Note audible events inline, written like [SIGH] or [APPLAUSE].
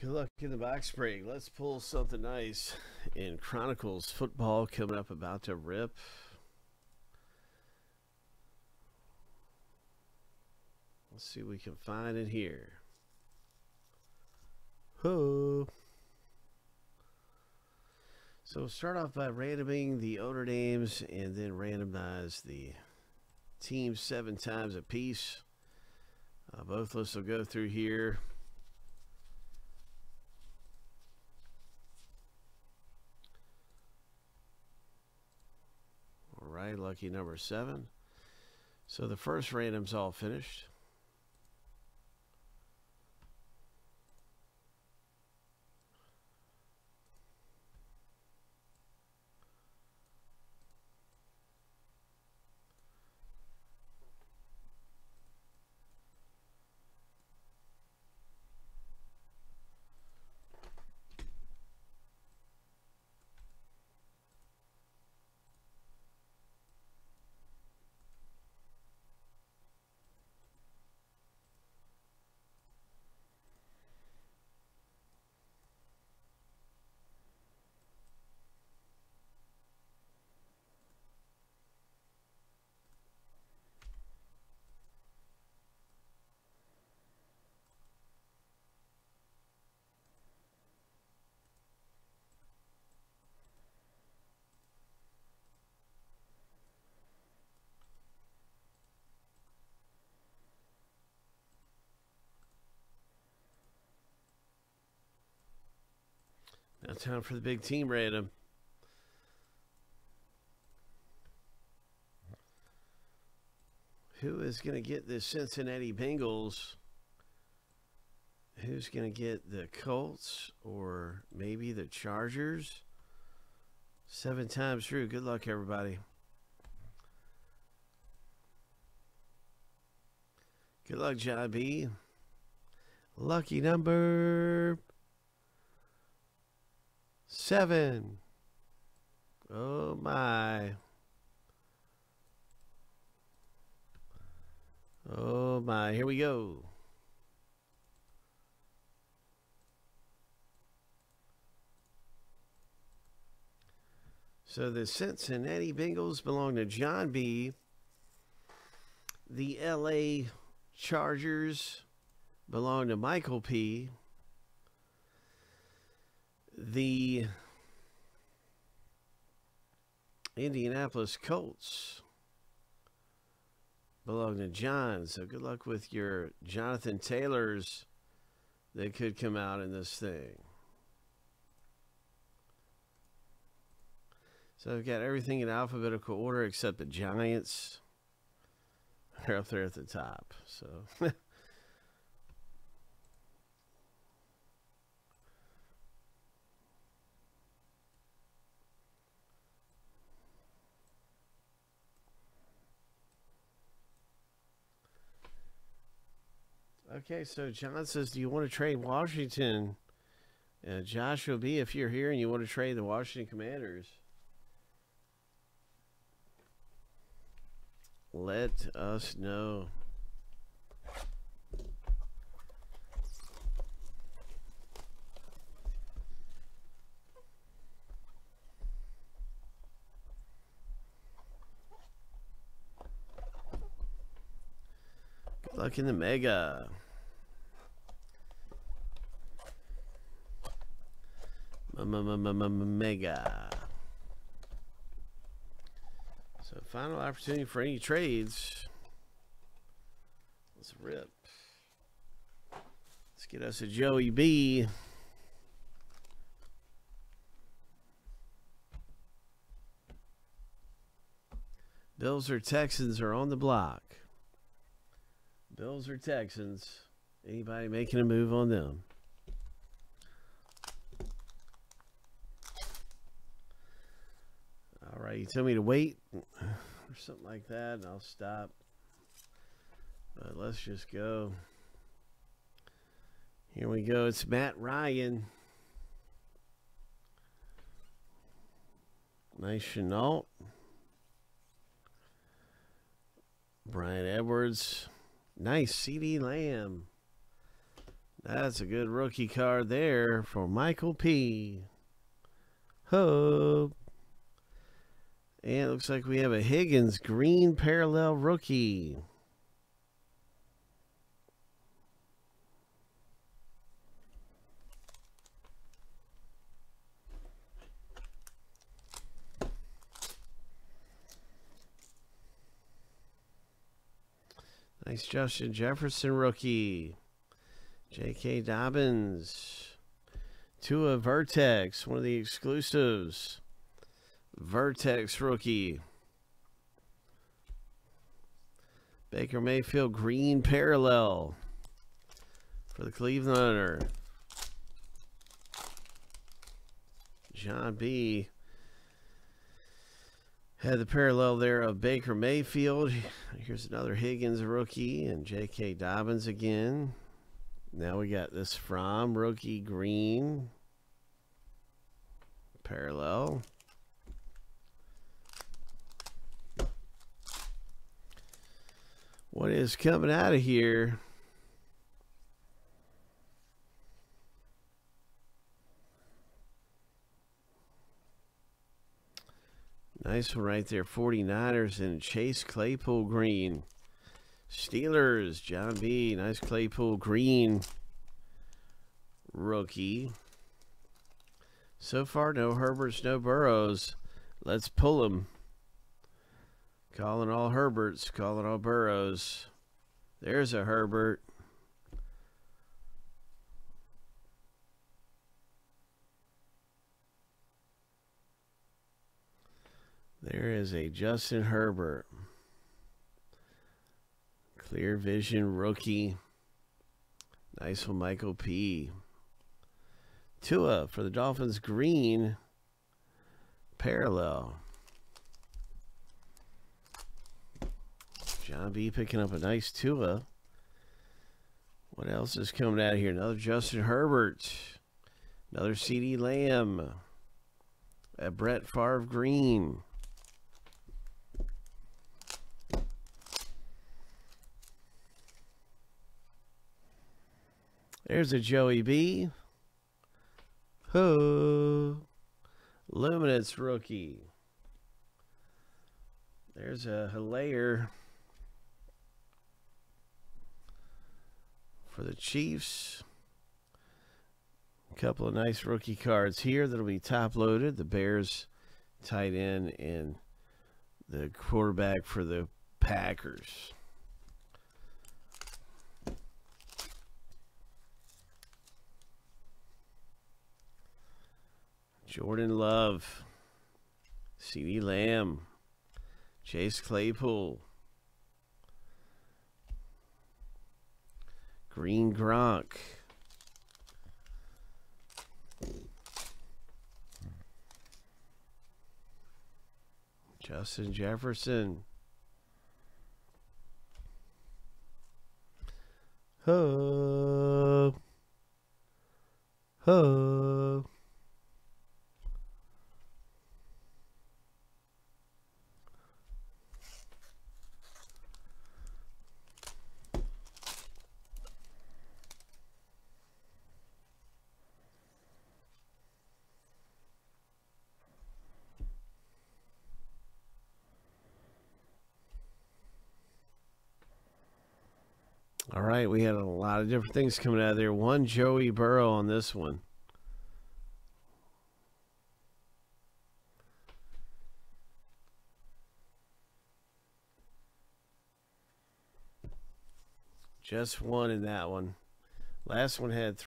Good luck in the box break. Let's pull something nice in Chronicles football coming up about to rip. Let's see what we can find in here. Ho! So we'll start off by randoming the owner names and then randomize the teams seven times a piece. Uh, both lists will go through here. Lucky number seven. So the first random's all finished. Now time for the big team random. Who is going to get the Cincinnati Bengals? Who's going to get the Colts or maybe the Chargers? Seven times through. Good luck, everybody. Good luck, John B. Lucky number seven. Oh my. Oh my. Here we go. So the Cincinnati Bengals belong to John B. The LA Chargers belong to Michael P. The Indianapolis Colts belong to John. So good luck with your Jonathan Taylors that could come out in this thing. So I've got everything in alphabetical order except the Giants. They're up there at the top. So [LAUGHS] Okay, so John says, Do you want to trade Washington? Uh, Joshua B, if you're here and you want to trade the Washington Commanders, let us know. Good luck in the mega. Mega. So final opportunity for any trades. Let's rip. Let's get us a Joey B. Bills or Texans are on the block. Bills or Texans. Anybody making a move on them? All right, you tell me to wait [SIGHS] or something like that, and I'll stop. But let's just go. Here we go. It's Matt Ryan. Nice Chenault. Bryan Edwards. Nice CeeDee Lamb. That's a good rookie card there for Michael P. Hope. And it looks like we have a Higgins green parallel rookie. Nice Justin Jefferson rookie. J.K. Dobbins. Tua Vertex, one of the exclusives. Vertex rookie. Baker Mayfield green parallel for the Cleveland. John B. Had the parallel there of Baker Mayfield. Here's another Higgins rookie and J.K. Dobbins again. Now we got this from rookie green parallel. What is coming out of here? Nice one right there. 49ers and Chase Claypool Green. Steelers, John B. Nice Claypool Green rookie. So far, no Herberts, no Burrows. Let's pull them. Calling all Herberts, calling all Burrows. There's a Herbert. There is a Justin Herbert. Clear vision rookie. Nice one, Michael P. Tua for the Dolphins green parallel. John B picking up a nice Tua. What else is coming out of here? Another Justin Herbert. Another CeeDee Lamb. A Brett Favre green. There's a Joey B. Ho. Luminance rookie. There's a Helaire for the Chiefs. A couple of nice rookie cards here that'll be top loaded. The Bears tight end and the quarterback for the Packers. Jordan Love, CeeDee Lamb, Chase Claypool, Green Gronk, Justin Jefferson. Ho. Ho. All right, we had a lot of different things coming out of there. One Joey Burrow on this one. Just one in that one. Last one had